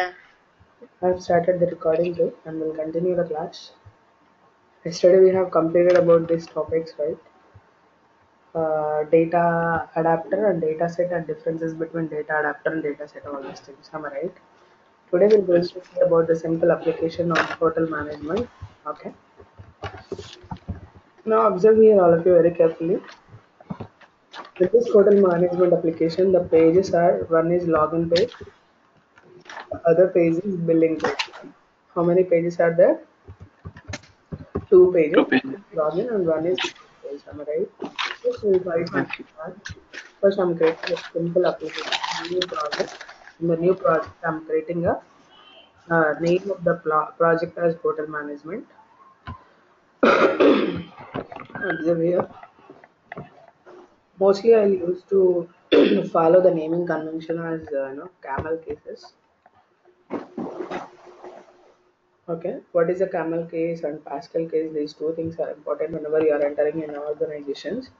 Yeah. I've started the recording too and we'll continue the class. Yesterday we have completed about these topics, right? Uh, data adapter and data set and differences between data adapter and data set, all these things. Am I right? Today we're going to see about the simple application of hotel management. Okay. Now observe here all of you very carefully. With this hotel management application, the pages are one is login page, other page is billing page. How many pages are there? Two pages. Two pages. Login and one is page. Am I right? First we'll try to understand. First I'm creating a simple application, new project. In the new project, I'm creating a uh, name of the project as hotel management. Observe here. Mostly I'll use to follow the naming convention as uh, you know camel cases. Okay, what is a camel case and Pascal case? These two things are important whenever you are entering in organizations.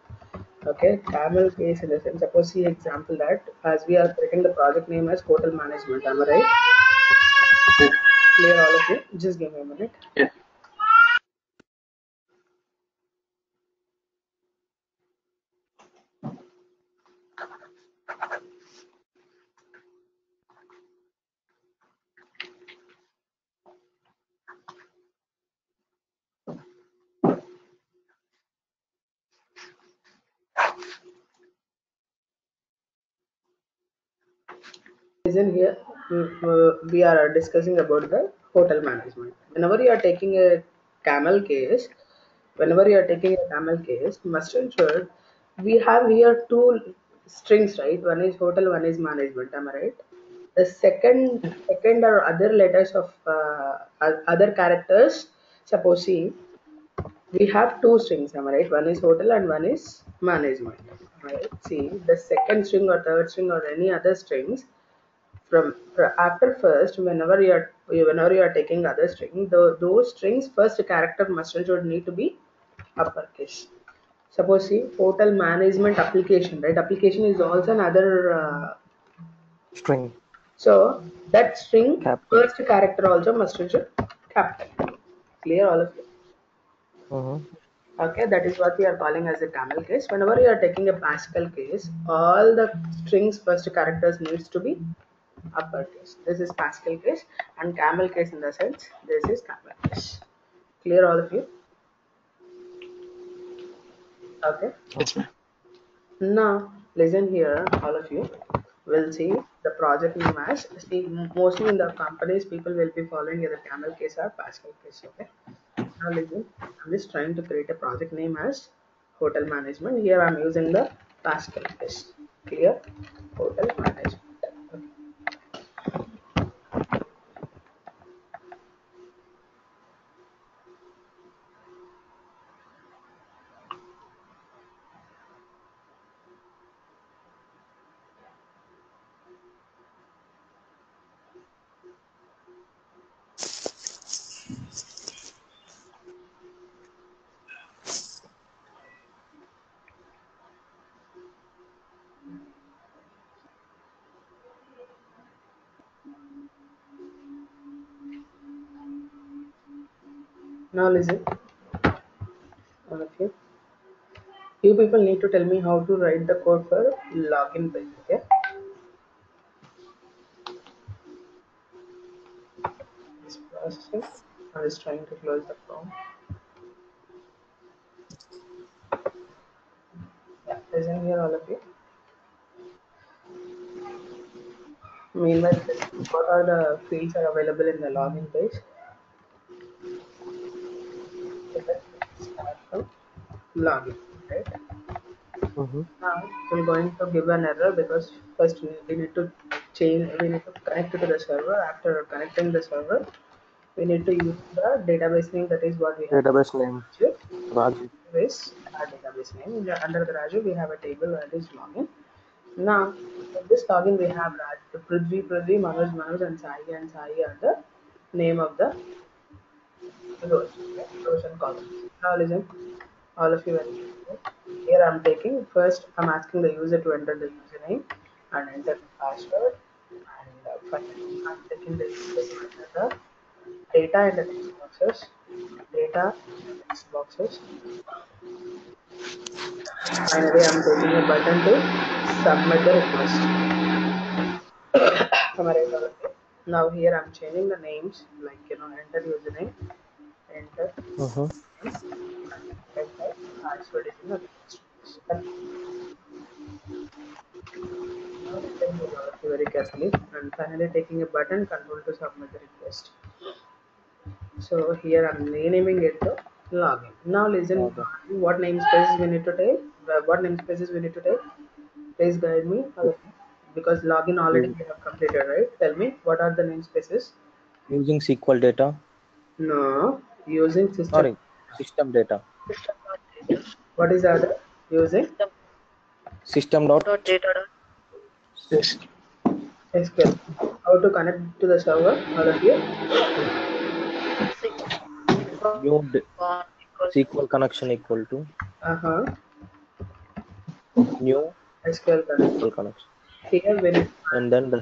Okay, camel case in the sense, suppose see example that as we are creating the project name as hotel management, am I right? Clear all of you? Just give me a minute. Yes. Listen here, mm, uh, we are discussing about the hotel management. Whenever you are taking a camel case, whenever you are taking a camel case, must ensure we have here two strings, right? One is hotel, one is management. Am I right? The second, second or other letters of uh, other characters. Suppose see, we have two strings. Am I right? One is hotel and one is management. Right? See, the second string or third string or any other strings from fr- after first whenever you are whenever you are taking other string the, those strings first character must and should need to be uppercase. Suppose see hotel management application right? Application is also another uh, string. So that string Capital. first character also must and should capital clear all of you? Mhm. okay that is what we are calling as a camel case. Whenever you are taking a pascal case all the strings first characters needs to be uppercase this is pascal case and camel case in the sense this is camel case. Clear all of you? Okay. Yes, ma'am. now listen here all of you. Will see the project name as see mostly in the companies people will be following either camel case or pascal case okay? Now listen i'm just trying to create a project name as hotel management. Here i'm using the pascal case. Clear? Hotel management okay. Now listen. All of you. You people need to tell me how to write the code for login page okay? It's processing i was trying to close the form. Yeah listen here all of you. Meanwhile what are the fields are available in the login page okay start from login right Mhm. Now we're going to give an error because first we we need to change, we need to connect to the server. After connecting the server, we need to use the database name that is what we have. database name. Raju. Database, our database name. Under the Raju, we have a table that is login. Now, in this login, we have Raj, Prithvi, Prithvi, Manoj, Manoj, and Sai, and Sai are the name of the rows, rows and columns. Now listen, all of you careful. Here I'm taking first I'm asking the user to enter the username and enter the password and uh, Finally, I'm taking the user to enter the data in the text boxes, data in text boxes. Finally, I'm taking a button to submit the request. Now here I'm changing the names, like you know, enter username, enter, Uh-huh. enter, is in the request. Now let me log in very carefully and finally taking a button control to submit the request. So here I'm renaming it to login. Now listen what namespaces we need to take. What namespaces we need to take? Please guide me. Because login already we have completed, right? Tell me what are the namespaces? Using SQL data. No, using system. Sorry, system data. What is other? Using System dot dot data dot Yes. SQL. How to connect to the server? All of you. new SQL connection equal to Uh huh. new SQL connect. SQL connection, Here when and then the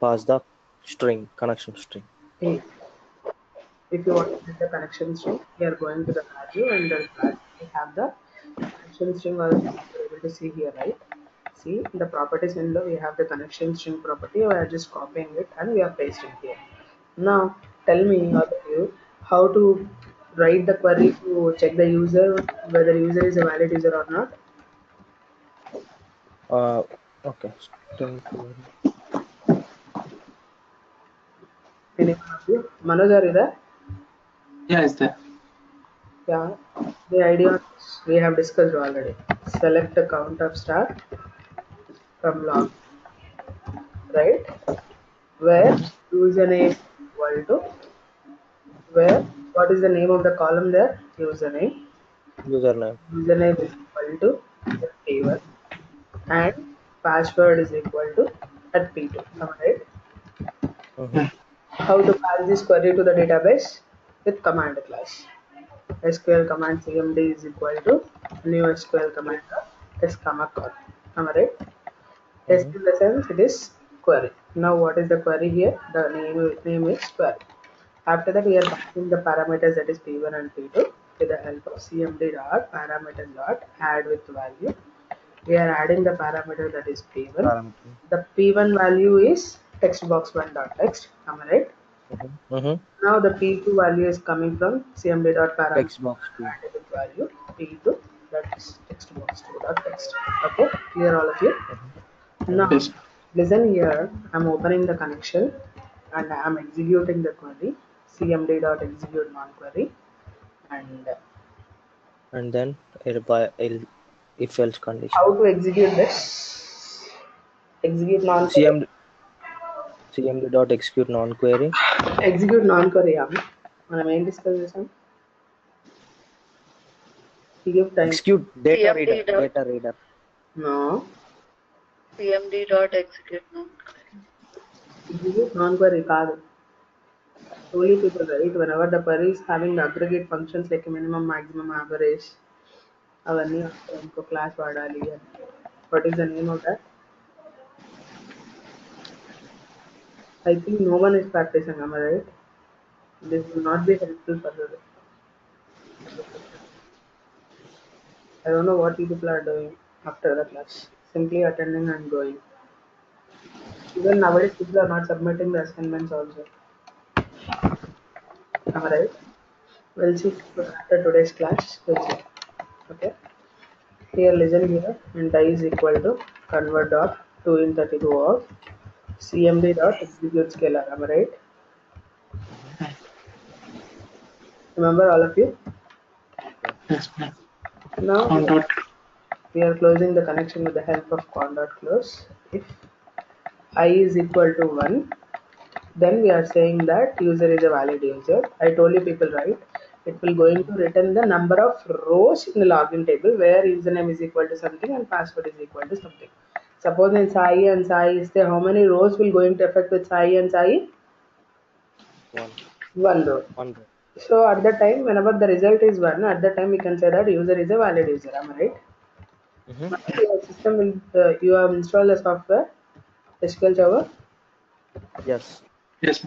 pass the string connection string. Hey, if you want to get the connection string, we are going to the value and the value we have the connection string also you're able to see here, right? See in the properties window we have the connection string property. We are just copying it and we are pasting here. Now tell me all of you how to write the query to check the user whether user is a valid user or not. Uh, okay. String query. Any one of you? Manoj are you there? Yeah, it's there. Yeah, the idea we have discussed already. Select a count of star from log, right? Where username is equal to where what is the name of the column there? Username. Username. Username is equal to the P1 and password is equal to at P2. Am I right? Mhm. How to pass this query to the database with command class. SQL command cmd is equal to new SQL command s comma call. Am I right? Mm-hmm. S in the sense it is query. Now what is the query here? The name name is query. After that we are passing the parameters that is p1 and p2 with the help of cmd dot parameter dot add with value. We are adding the parameter that is p1. Parameter. The p1 value is text box one dot text. Am I right? Mm-hmm. Now the P2 value is coming from cmd dot parameter Text box two. value P2 that is text box 2 dot text. Okay, clear all of you? Now Yes. listen here. I'm opening the connection and I'm executing the query cmd dot execute non query and And then it by il- if else condition. how to execute this? Execute non CMD CMD dot execute non query. execute non query మనం ఏం discuss చేసాం give time Execute data CMD reader. dot- Data reader. no cmd dot execute now execute non query కాదు only people right whenever the query is having the aggregate functions like minimum maximum average అవన్నీ వస్తాయి. ఇంకో class వాడాలి what is the name of that I think no one is practicing, am I right? This will not be helpful for the I don't know what you people are doing after the class. Simply attending and going. Even nowadays people are not submitting the assignments also. Am I right? We'll see after today's class. We'll see. Okay. Here listen here and i is equal to convert dot 2 in 32 of cmd dot execute scalar am I right? Remember all of you? Yes. now we are closing the connection with the help of con dot close. If i is equal to 1 then we are saying that user is a valid user. I told you people right? It will going to return the number of rows in the login table where username is equal to something and password is equal to something suppose in sai and sai is there how many rows will going to affect with sai and sai One. one row One row. so at that time whenever the result is one at that time we can say that user is a valid user am i right Mhm. your system will uh, you have installed the software SQL Server Yes. Yes.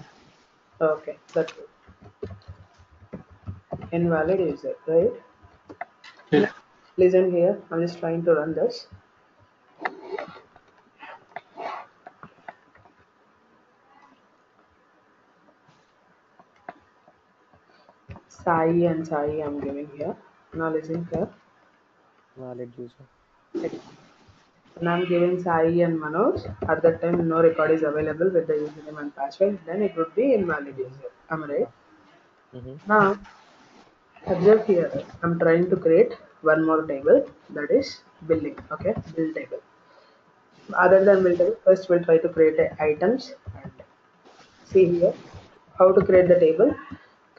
Okay, that's good. Invalid user, right? Yeah. Listen here, I'm just trying to run this. Sai and Sai I'm giving here. Now listen here. Valid user. When I'm giving Sai and Manoj, at that time no record is available with the username and password, then it would be invalid user. Am I right? Mm-hmm. Now, observe here, I'm trying to create one more table that is building. okay, bill table. Other than bill table, first we'll try to create items and see here how to create the table.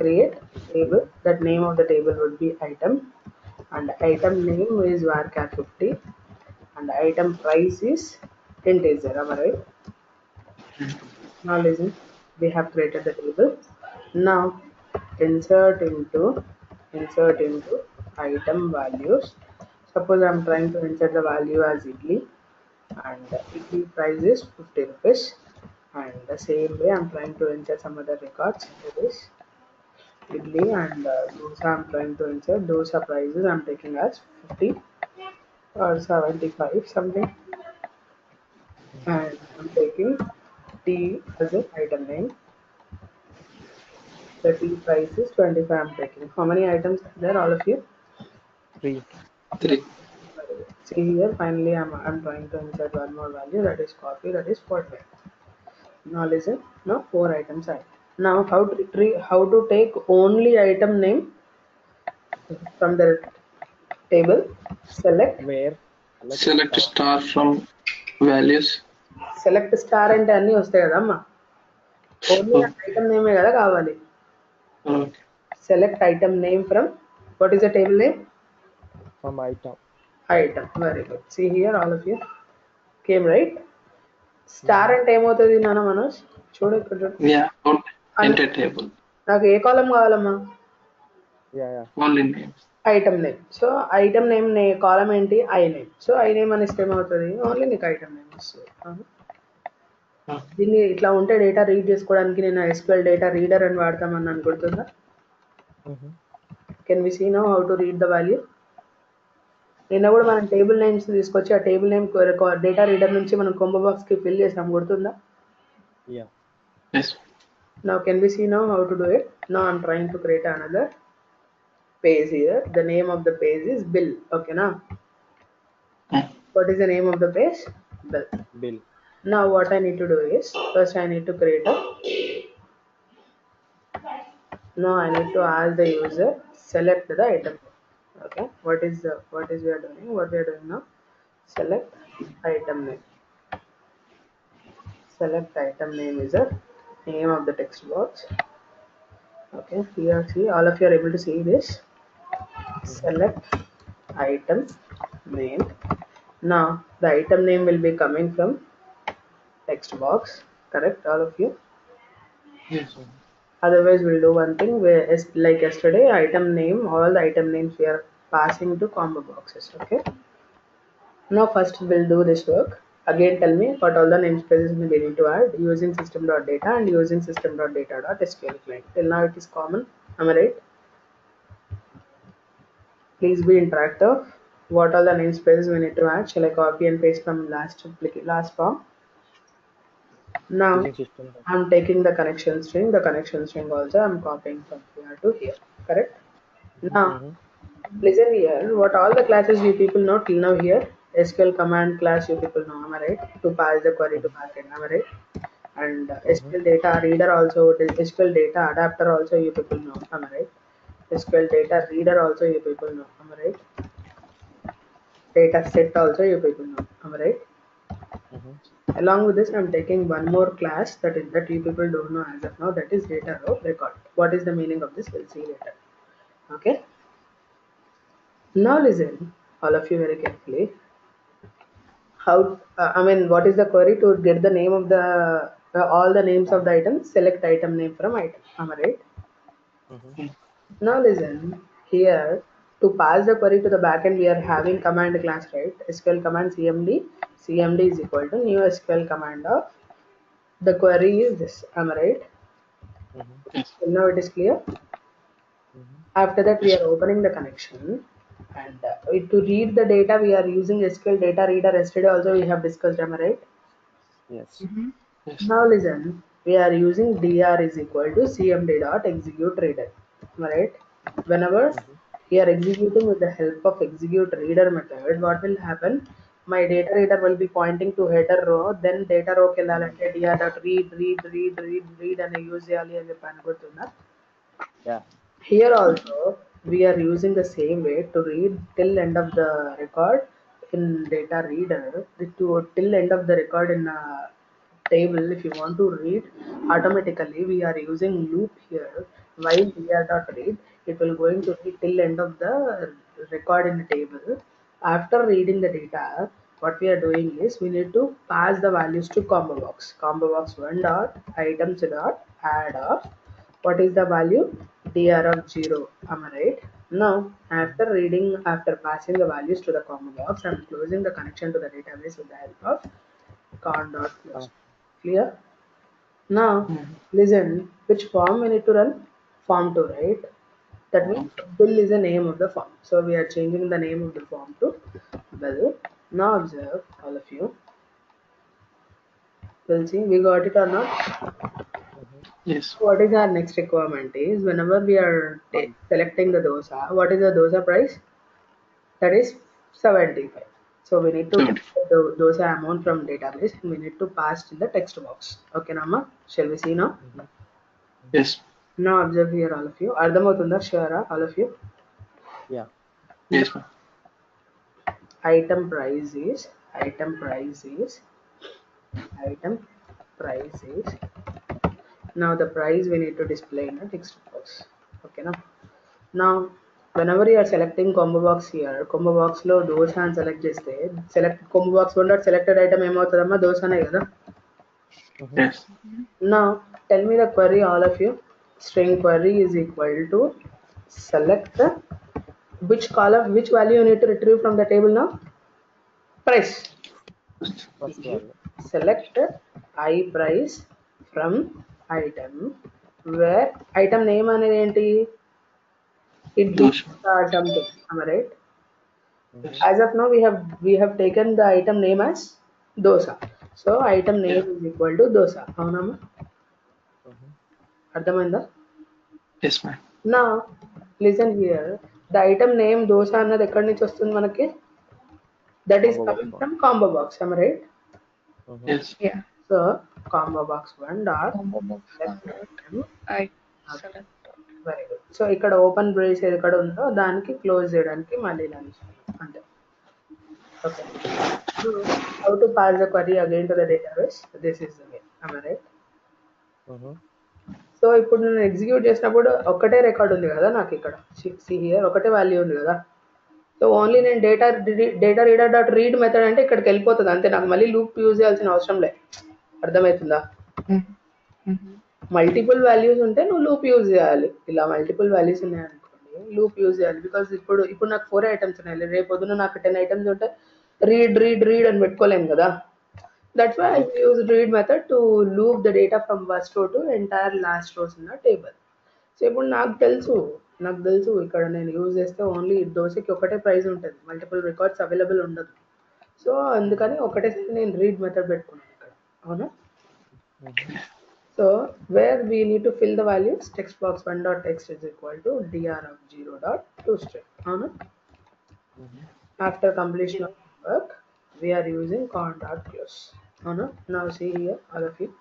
Create table, that name of the table would be item and item name is varchar 50 and item price is integer, am I right? Now listen, we have created the table. Now insert into insert into item values. Suppose I'm trying to insert the value as idli and idli price is 50 rupees and the same way I'm trying to insert some other records. It is idli and uh, dosa I'm trying to insert dosa prices I'm taking as 50 or 75 something and I'm taking tea as an item name the tea price is 25 I'm taking. How many items are there, all of you? Three. Three. See here, finally I'm, I'm trying to insert one more value that is coffee, that is 45. Now listen, now four items are Now how to tre- how to take only item name from the table, select, Where? Select star from values. select star అంటే అన్నీ వస్తాయి కదమ్మా only item నేమే కదా కావాలి Okay. select item name from what is the table name From item. item very good see here all of you came right star అంటే ఏమవుతుంది నాన్న మనోజ్ చూడు Enter table. నాకు ఏ కాలం కావాలమ్మా Yeah, yeah. Only name. Item name so item name నే కాలం ఏంటి I name so I name అనేస్తే ఏమవుతుంది ఓన్లీ నీకు ఐటమ్ నేమ్ వస్తుంది. దీన్ని ఇట్లా ఉంటే డేటా రీడ్ చేసుకోవడానికి నేను ఎస్క్యూఎల్ డేటా రీడర్ అని వాడతామని అనుకుంటుందా. Can we see no how to read the value నిన్న కూడా మనం టేబుల్ నేమ్స్ తీసుకొచ్చి ఆ టేబుల్ నేమ్ డేటా రీడర్ నుంచి మనం కొంబో బాక్స్కి ఫిల్ చేసాం గుర్తుందా. Now can we see now how to do it? Now I'm trying to create another page here. The name of the page is bill. Okay now. What is the name of the page? Bill. Bill. Now what I need to do is first I need to create a now I need to ask the user select the item. Okay. What is the what is we are doing? What we are doing now? Select item name. Select item name is the name of the text box. Okay. Here see all of you are able to see this. Select item name. Now the item name will be coming from text box. Correct all of you? Yes. otherwise we'll do one thing where like yesterday item name all the item names we are passing to combo boxes okay now first we'll do this work again tell me what all the namespaces we need to add using system.data and using system.data.sql client till now it is common am i right please be interactive what all the namespaces we need to add shall i copy and paste from last last form now I'm taking the connection string. The connection string also I'm copying from here to here. Correct? Now, Mhm. listen here. What all the classes you people know till now here? SQL command class you people know. Am I right? To pass the query to backend. Am I right? And uh, SQL data reader also. SQL data adapter also you people know. Am I right? SQL data reader also you people know. Am I right? Data set also you people know. Am I right? Mhm. Along with this, I'm taking one more class that is that you people don't know as of now. That is data row record. What is the meaning of this? We'll see later. Okay. Now listen, all of you very carefully. How uh, I mean, what is the query to get the name of the uh, all the names of the items? Select item name from item. Am I right? Mhm. Now listen here to pass the query to the backend we are having command class right SQL command CMD CMD is equal to new SQL command of the query is this am i right Mhm. Yes. now it is clear Mhm. after that we are opening the connection and uh, to read the data we are using sql data reader yesterday also we have discussed am i right Yes. Yes. now listen we are using dr is equal to cmd dot execute reader am I right whenever we are executing with the help of execute reader method what will happen my data reader will be pointing to header row then data row కి వెళ్ళాలంటే dr dot read read read read read అని use చేయాలి అని చెప్పి అనుకుంటున్నా Yeah. here also we are using the same way to read till end of the record in data reader. To till end of the record in a table if you want to read automatically we are using loop here. While we dot read it will going to read till end of the record in the table. After reading the data what we are doing is we need to pass the values to combo box. Combo box one dot items dot add of what is the value dr of 0 am i right? Now after reading after passing the values to the combo box i'm closing the connection to the database with the help of con dot close. Clear? Now hmm. listen which form we need to run? Form 2 right? That means bill is the name of the form. So we are changing the name of the form to bill now observe all of you. We'll see we got it or not Yes. What is our next requirement is whenever we are selecting the dosa, what is the dosa price? That is 75. So we need to get the dosa amount from database and we need to pass in the text box. Okay, Nama? Shall we see now? Mm-hmm. Yes. Now observe here all of you. Ardhamatundar, Shara, ah, all of you. Yeah. Yes, ma'am. Item price is item price is item price is now the price we need to display in a text box okay now now whenever you are selecting combo box here combo box లో దోశ అని select చేస్తే select combo box one dot selected item ఏమవుతుందమ్మా దోశనే కదా Yes. now tell me the query all of you string query is equal to select the which column which value you need to retrieve from the table now price First value. select i price from item where item name అనేది ఏంటి it Dosa. or something am I right as of now we have we have taken the item name as dosa so item name is equal to dosa అవునమ్మా Mhm. అర్థమైందా Yes, ma'am. నా listen here the item name dosa అన్నది ఎక్కడి నుంచి వస్తుంది మనకి that is Combo box coming from combo box am I right Mhm. Yes. Yeah. so combo box one dot Combo box one dot. I select. Very good so ఇక్కడ open brace ఎక్కడ ఉందో దానికి close చేయడానికి మళ్ళీ ఇలా ఇస్తాం. అంతే okay how to pass the query again to the database this is the way am I right? Mhm. So ఇప్పుడు నేను ఎగ్జిక్యూట్ చేసినప్పుడు ఒక్కటే రికార్డ్ ఉంది కదా నాకు ఇక్కడ. సి హియర్ ఒకటే వాల్యూ ఉంది కదా. సో ఓన్లీ నేను data data reader dot read method అంటే ఇక్కడికి వెళ్ళిపోతుంది. అంతే. నాకు మళ్ళీ లూప్ యూజ్ చేయాల్సిన అవసరం లే అర్థమవుతుందా? మల్టిపుల్ వాల్యూస్ ఉంటే నువ్వు లూప్ యూజ్ చేయాలి. ఇలా మల్టిపుల్ వాల్యూస్ ఉన్నాయి అనుకోండి లూప్ యూజ్ చేయాలి. బికాస్ ఇప్పుడు ఇప్పుడు నాకు ఫోర్ ఐటమ్స్ ఉన్నాయి. రేపు పొద్దున నాకు టెన్ ఐటమ్స్ ఉంటే రీడ్ రీడ్ రీడ్ అని పెట్టుకోలేము కదా. That's why I use read method to loop the data from first row to entire last rows ఉన్న టేబుల్ సో ఇప్పుడు నాకు తెలుసు నాకు తెలుసు ఇక్కడ నేను యూజ్ చేస్తే ఓన్లీ దోశకి ఒకటే ప్రైస్ ఉంటుంది. మల్టిపుల్ రికార్డ్స్ అవైలబుల్ ఉండదు. సో అందుకని ఒకటేసారి నేను రీడ్ మెథడ్ పెట్టుకున్నాను. Mm-hmm. So where we need to fill the values, text box one dot text is equal to dr of zero dot to string. Mm-hmm. After completion of work, we are using con dot close. Now see here, all of you.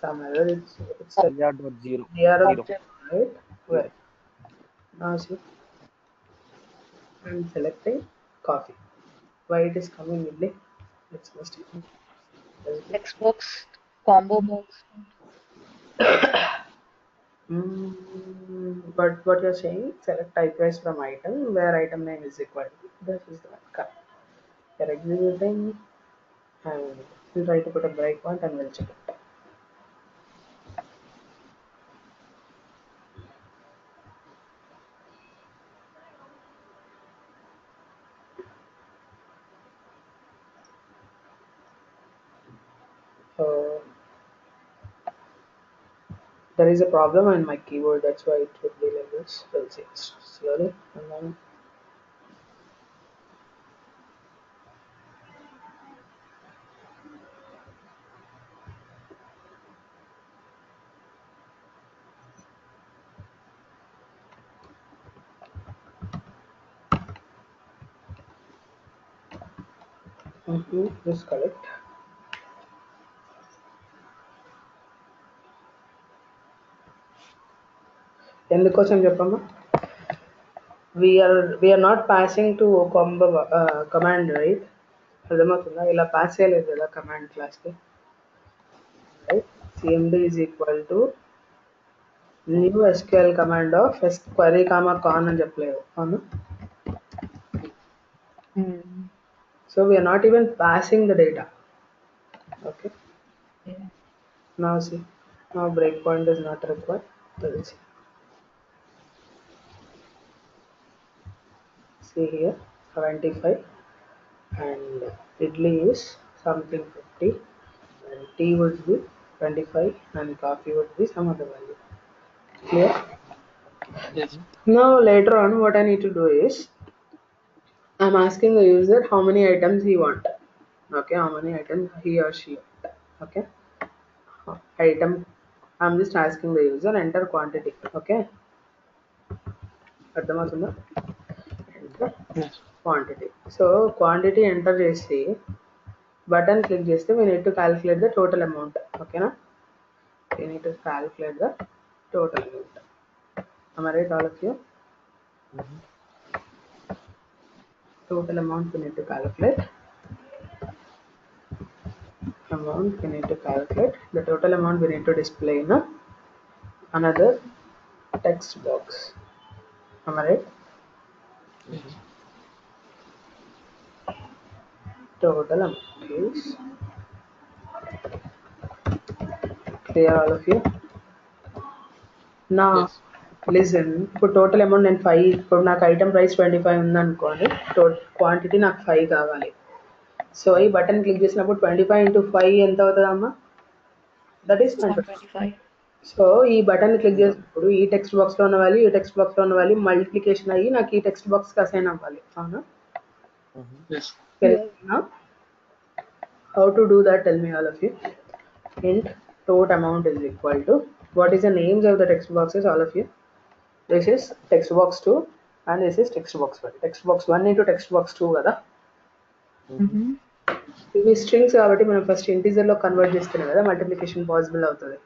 Some error. It's it's a dr dot zero. Dr of zero. right? Where? Now see. I'm selecting coffee. Why it is coming only? It's mistake. Xbox combo box. Mm, but what you're saying, select type price from item where item name is equal this is the one. Correct. You're executing we'll try to put a breakpoint and we'll check it. So there is a problem in my keyboard that's why it would be like this. We'll see slowly and then mm-hmm, this is correct ఎందుకోసం చెప్పమ్మా we're we're not passing to combo command right అర్థమవుతుందా ఇలా pass చేయలేదు కదా command క్లాస్కి right CMD is equal to new SQL command of S query comma con అని చెప్పలేదు అవును so we're not even passing the data okay Yeah. now see now breakpoint is not required we'll see see here 75 and idli is something 50 and tea would be 25 and coffee would be some other value clear Yes. now later on what i need to do is i'm asking the user how many items he want okay how many items he or she want okay item i'm just asking the user enter quantity okay అర్థమవుతుందా enter Yes. quantity so quantity enter చేసి button click చేస్తే we need to calculate the total amount ఓకేనా we need to calculate the total amount am i right all of you total amount we need to calculate amount we need to calculate the total amount we need to display in a, another text box am i right total amount is clear all of you. Now Yes. Listen ఇప్పుడు total amount నేను five ఇప్పుడు నాకు item price twenty five ఉందనుకోండి టో quantity నాకు five కావాలి. So ఈ button click చేసినప్పుడు ట్వంటీ ఫైవ్ ఇంటూ ఫైవ్ ఎంత అవుతుంది అమ్మా దట్ ఈస్ 125. సో ఈ బటన్ క్లిక్ చేసినప్పుడు ఈ టెక్స్ట్ బాక్స్లో ఉన్న వాల్యూ ఈ టెక్స్ట్ బాక్స్లో ఉన్న వాల్యూ మల్టిప్లికేషన్ అయ్యి నాకు ఈ టెక్స్ట్ బాక్స్కి అసైన్ అవ్వాలి అవునా Yes. Now, how to do that? Tell me all of you. Int total amount is equal to what is the names of the text boxes? All of you. This is text box two, and this is text box one. Text box one into text box two కదా Mhm. ఇవి strings కాబట్టి మనం first integer లో convert చేస్తున్నాం కదా multiplication possible అవుతుంది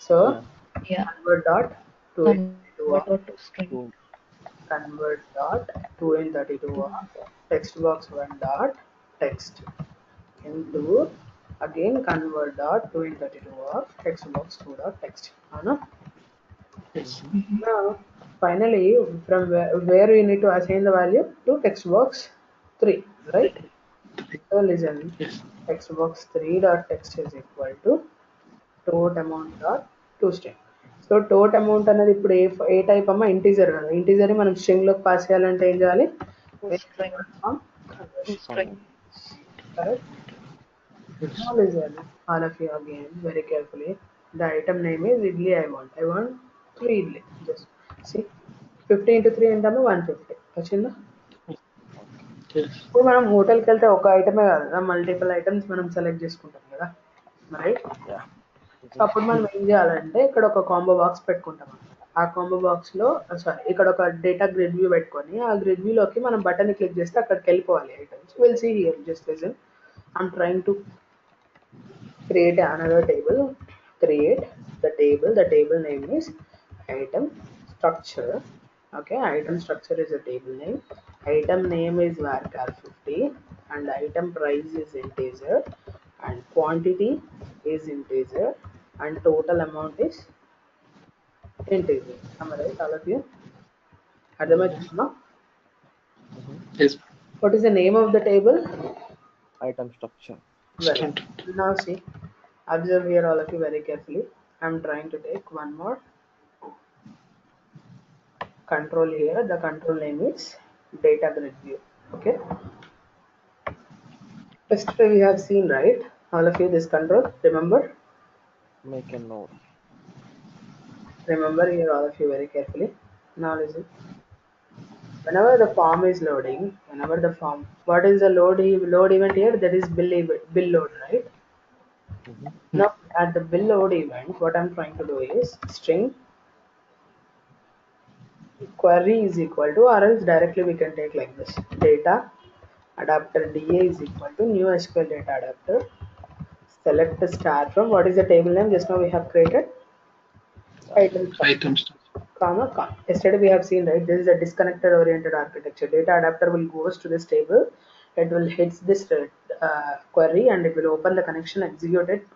so yeah. convert dot to convert to string. Convert dot to in 32 text box one dot text into again convert dot to in 32 of text box two dot text. Anna? Yes. Now finally from where, where you need to assign the value to text box three, right? So listen, yes. text box three dot text is equal to tot amount or to string so tot amount అనేది ఇప్పుడు ఏ ఏ type అమ్మా? Integer కదా integer మనం స్ట్రింగ్లో pass చేయాలంటే ఏం చేయాలి? All of your game very carefully the item name is idli I want I want three idli just see fifty into three ఏంటమ్మా వన్ ఫిఫ్టీ వచ్చిందా? ఇప్పుడు మనం హోటల్కి వెళ్తే ఒక ఐటమే కాదు మల్టిపుల్ ఐటమ్స్ మనం సెలెక్ట్ చేసుకుంటాం కదా? రైట్ అప్పుడు మనం ఏం చేయాలంటే ఇక్కడ ఒక కాంబో బాక్స్ పెట్టుకుంటాం ఆ కాంబో బాక్స్లో సారీ ఇక్కడ ఒక డేటా గ్రిడ్ వ్యూ పెట్టుకొని ఆ గ్రిడ్ వ్యూలోకి మనం బటన్ క్లిక్ చేస్తే అక్కడికి వెళ్ళిపోవాలి items will see here just listen I'm trying to create another table create the table the table name is item structure okay item structure is the table name item name is is varchar fifty and item price is integer and quantity is integer and total amount is integer. Am I right, all of you? Adamajushma? No? Mm-hmm. Yes. What is the name of the table? Item structure. Well, now see, observe here all of you very carefully. I'm trying to take one more control here. The control name is data grid view. Okay. Yesterday we have seen, right? All of you this control, remember? Make a note. remember here all of you very carefully. Now listen. Whenever the form is loading, whenever the form, what is the load load event here? That is bill bill load, right? Mm-hmm. Now at the bill load event, what I'm trying to do is string query is equal to, or else directly we can take like this data adapter DA is equal to new SQL data adapter Select the star from what is the table name? Just now we have created item Items. comma com. Yesterday we have seen right. This is a disconnected oriented architecture. Data adapter will goes to this table. It will hits this uh, query and it will open the connection, execute it,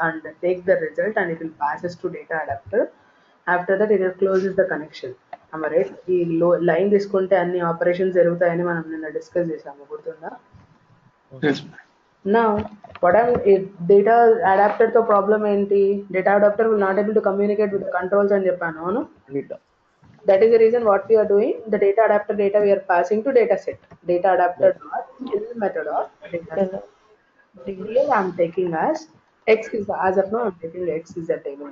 and take the result and it will pass this to data adapter. After that, it will closes the connection. Am I right? ఈ line తీసుకుంటే అన్ని operations జరుగుతాయని మనం నిన్న discuss చేసాము గుర్తుందా నా what I'm అడాప్టర్తో ప్రాబ్లం ఏంటి? Data adapter will not able to communicate with controls అని చెప్పాను అవును? That is the reason what we are doing the data adapter data we are passing to data set data adapter dot method of data here I'm taking as x is as of now I'm taking x is the table.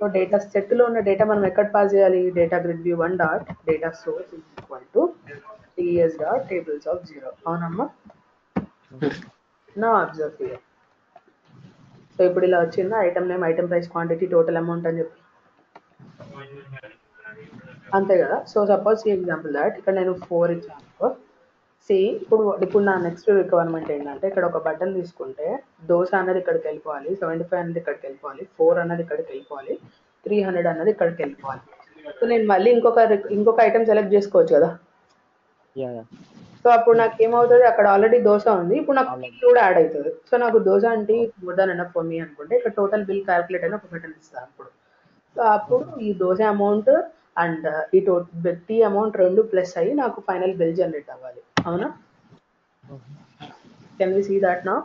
So data సెట్లో ఉన్న data మనం ఎక్కడ pass చేయాలి? Data grid view one dot data source equal to DS dot tables of zero అవునమ్మా? నా observe here so ఇప్పుడు ఇలా వచ్చింది? Item name item price quantity total amount అని చెప్పి. అంతే కదా? సో సపోజ్ ఈ ఎగ్జాంపుల్ దాట్ ఇక్కడ నేను ఫోర్ ఇచ్చాను సి ఇప్పుడు ఇప్పుడు నా నెక్స్ట్ రిక్వైర్మెంట్ ఏంటంటే ఇక్కడ ఒక బటన్ తీసుకుంటే దోశ అనేది ఇక్కడికి వెళ్ళిపోవాలి సెవెంటీ ఫైవ్ అనేది ఇక్కడికి వెళ్ళిపోవాలి ఫోర్ అనేది ఇక్కడికి వెళ్ళిపోవాలి త్రీ హండ్రెడ్ అనేది ఇక్కడికి వెళ్ళిపోవాలి. సో నేను మళ్ళీ ఇంకొక ఇంకొక ఐటమ్ సెలెక్ట్ చేసుకోవచ్చు కదా? సో అప్పుడు నాకు ఏమవుతుంది అక్కడ ఆల్రెడీ దోశ ఉంది ఇప్పుడు నాకు బిల్ కూడా యాడ్ అవుతుంది సో నాకు దోశ అంటే more than enough for me అనుకుంటే ఇక్కడ టోటల్ బిల్ క్యాల్కులేట్ అని ఒక బటన్ ఇస్తాను అప్పుడు సో అప్పుడు ఈ దోశ అమౌంట్ అండ్ ఈ టో టీ అమౌంట్ రెండు ప్లస్ అయ్యి నాకు ఫైనల్ బిల్ జనరేట్ అవ్వాలి అవునా కెన్ వి సీ దాట్ నా.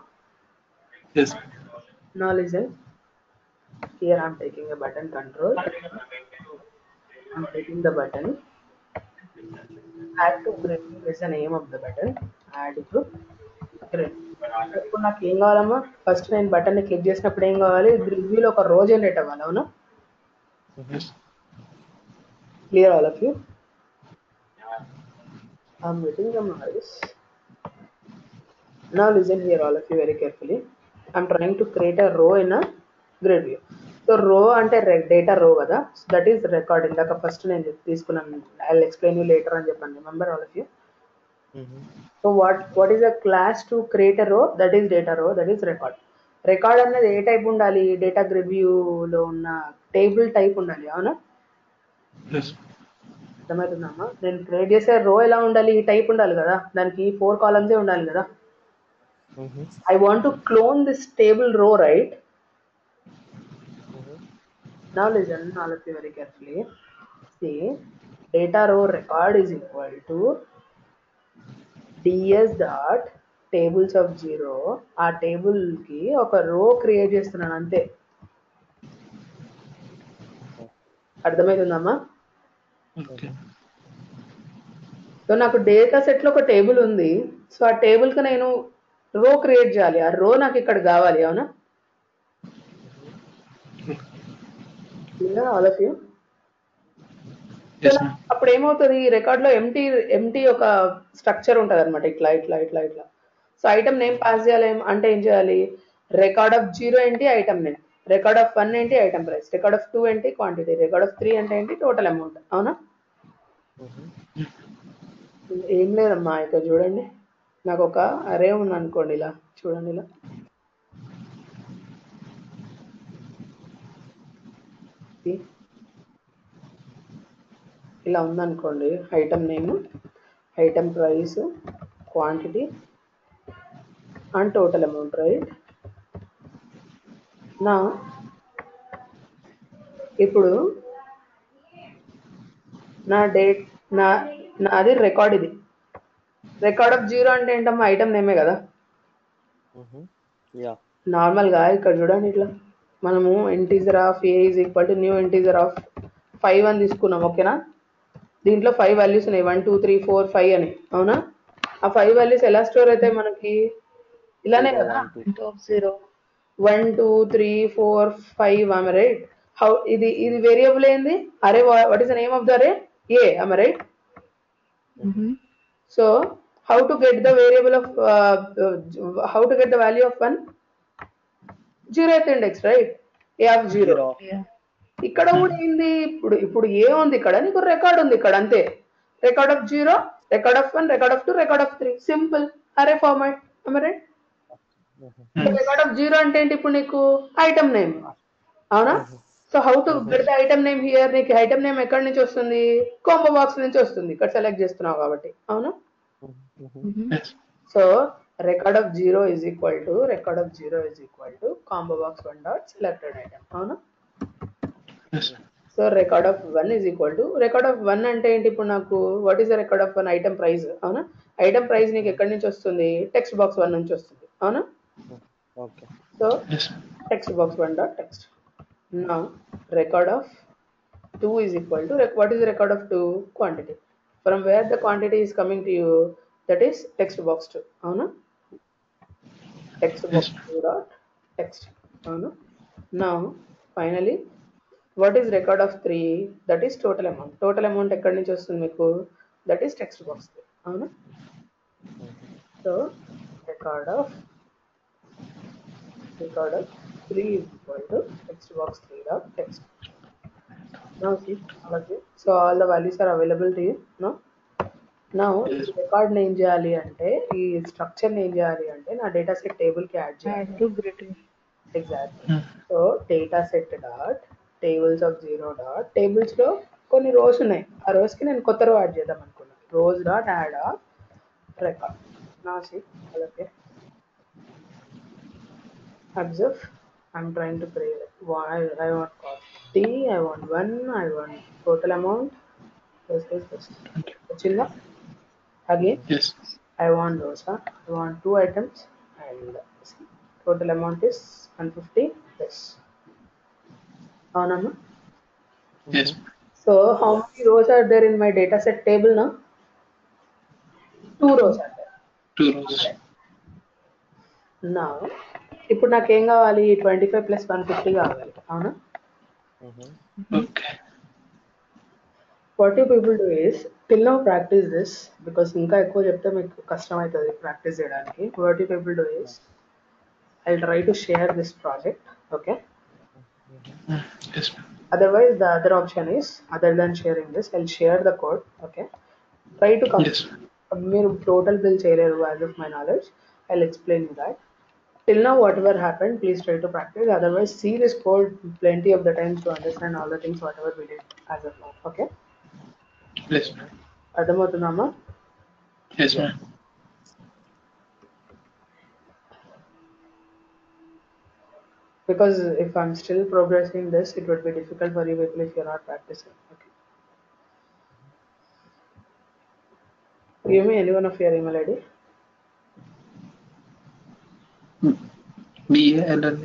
Now listen. Here I'm taking a button control. I'm taking the button. Add to grid is name of the button add to grid ఇప్పుడు నాకు ఏం కావాలమ్మా? First నేను బటన్ని click చేసినప్పుడు ఏం కావాలి? రివ్యూలో ఒక రోజు జనరేట్ అవ్వాలి అవునా? క్లియర్ ఆల్ ఆఫ్ యూ ఆ మీటింగ్ నా listen here all of you very carefully I'm trying to create a row in a grid view so row అంటే డేటా రో కదా. దట్ ఈస్ రికార్డ్ ఇందాక ఫస్ట్ నేను తీసుకున్నాను. I explain you later అని చెప్పాను. Remember all of you. So what what is a class to create a row that is data row that is record record అనేది ఏ type ఉండాలి? Data grid వ్యూలో ఉన్న టేబుల్ టైప్ ఉండాలి. అవునా. అర్థమవుతుందమ్మా? నేను క్రియేట్ చేసే రో ఎలా ఉండాలి? ఈ టైప్ ఉండాలి కదా. దానికి ఫోర్ కాలమ్సే ఉండాలి కదా. I want to clone this table row right Now listen, all of you very carefully. See, data row record is equal to ds dot tables of zero. ఆ టేబుల్కి ఒక రో క్రియేట్ చేస్తున్నాను అంతే అర్థమవుతుందమ్మా. సో నాకు డేటా సెట్లో ఒక టేబుల్ ఉంది so ఆ టేబుల్కి నేను రో క్రియేట్ చేయాలి ఆ రో నాకు ఇక్కడ కావాలి అవునా ఆల్ ఆఫ్ యూ. అప్పుడు ఏమవుతుంది ఈ రికార్డ్లో ఎంటీ ఎంటీ ఒక స్ట్రక్చర్ ఉంటుంది అనమాట ఇట్లా ఇట్లా ఇట్లా ఇట్లా. సో ఐటమ్ నేమ్ పాస్ చేయాలి అంటే ఏం చేయాలి? రికార్డ్ ఆఫ్ జీరో ఏంటి item name record of one ఏంటి item price record of two ఏంటి క్వాంటిటీ రికార్డ్ ఆఫ్ త్రీ అంటే ఏంటి టోటల్ అమౌంట్ అవునా? ఏం లేదమ్మా ఇక్కడ చూడండి. నాకు ఒక అరే ఉంది అనుకోండి ఇలా చూడండి ఇలా. See? ఇలా ఉందనుకోండి. Item name item price quantity and total amount right నా ఇప్పుడు నా డేట్ నా నాది రికార్డ్ ఇది. రికార్డ్ ఆఫ్ జీరో అంటే ఏంటమ్మా? ఐటమ్ నేమే కదా. Mm-hmm. నార్మల్గా ఇక్కడ చూడండి ఇట్లా. మనము integer of a is equal to new integer of five అని తీసుకున్నాం ఓకేనా దీంట్లో ఫైవ్ వాల్యూస్ ఉన్నాయి. One two three four five అని. అవునా? ఆ ఫైవ్ వాల్యూస్ ఎలా స్టోర్ అవుతాయి మనకి? ఇలానే కదా? Zero. One two three four five ఆమె రైట్ హౌ ఇది ఇది వేరియబుల్ ఏంది? Array what is the name of the array a am I right? Mm-hmm. so how to get the variable of uh, uh, how to get right? A of zero. Zero. Yeah. ఇక్కడ కూడా ఏంది? ఇప్పుడు ఇప్పుడు ఏ ఉంది ఇక్కడ నీకు record ఉంది ఇక్కడ అంతే. Record of zero record of one record of two record of three simple array format right record of zero అంటే ఏంటి ఇప్పుడు నీకు? ఐటమ్ నేమ్ అవునా? So how to get the item name here నీకు ఐటమ్ నేమ్ ఎక్కడి నుంచి వస్తుంది? Combo box నుంచి వస్తుంది. ఇక్కడ సెలెక్ట్ చేస్తున్నావు కాబట్టి. అవునా? Mm-hmm. Yes. So record of zero is equal to record of zero is equal to combo box one dot selected item అవునా? So record of one is equal to record of one అంటే ఏంటి ఇప్పుడు నాకు? What is the record of one item price అవునా? Item price నీకు ఎక్కడి నుంచి వస్తుంది? టెక్స్ట్ బాక్స్ వన్ నుంచి వస్తుంది. అవునా? Okay. So text box one dot text నా record of two is equal to what is record of two quantity from where the quantity is coming to you that is text box two అవునా? Text box dot text అవును. నా finally what is record of three that is total amount total amount ఎక్కడి నుంచి వస్తుంది మీకు? That is text box అవును. So record of record of three equal to text box three dot text అలాగే so all the values are available to you know నా record ఏం చేయాలి అంటే ఈ స్ట్రక్చర్ ఏం చేయాలి అంటే నా డేటా సెట్ టేబుల్కి యాడ్ చేయాలి. Exactly so data set dot tables of zero dot టేబుల్స్లో కొన్ని రోస్ ఉన్నాయి. ఆ రోజుకి నేను కొత్త రో యాడ్ చేద్దాం అనుకున్నాను rows dot add of record నా సీట్ అలాగే observe I'm trying to create I want cost I want one I want total amount వచ్చిందా again Yes. i want those huh? i want two items and see, total amount is 150 yes అవునమ్మా Yes. so how many rows are there in my data set table now two rows are there Two rows. నా ఇప్పుడు నాకు ఏం కావాలి twenty five plus one fifty కావాలి అవునా Okay. What you people do is till no practice this because ఇంకా ఎక్కువ చెప్తే మీకు కష్టం అవుతుంది ప్రాక్టీస్ చేయడానికి what you people do is I try to share this project okay Mm. Yes. ma'am. Otherwise the other option is other than sharing this I share the code okay try to come Yes. మీరు total bill చేయలేరు as of my knowledge I explain you that till now whatever happened please try to practice otherwise see this code plenty of the times to understand all the things whatever we did as of now okay Yes. ma'am. అర్థమవుతుందమ్మా Yes, ma'am. because if i'm still progressing this it would be difficult for you people if you're not practicing okay give me any one of your email id B A L L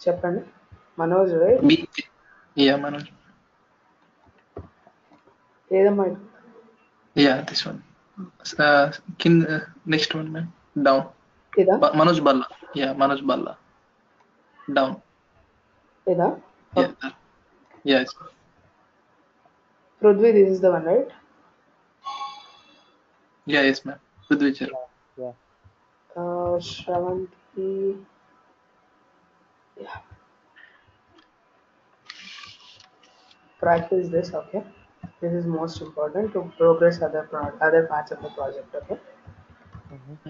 చెప్పండి Manoj right B. Yeah, Manoj. ఏదమ్మా ఇది? Yeah, this one. Uh, kin, uh, next one, man. Down. ఇదా Ba- Manoj Balla. Yeah, Manoj Balla. Down. ఇదా Yeah. that. Yeah. It's, Prithvi this is the one right yeah, yes, ma'am. With which? Yeah. Sravanthi Practice this okay? This is most important to progress other pro- other parts of the project okay mm-hmm.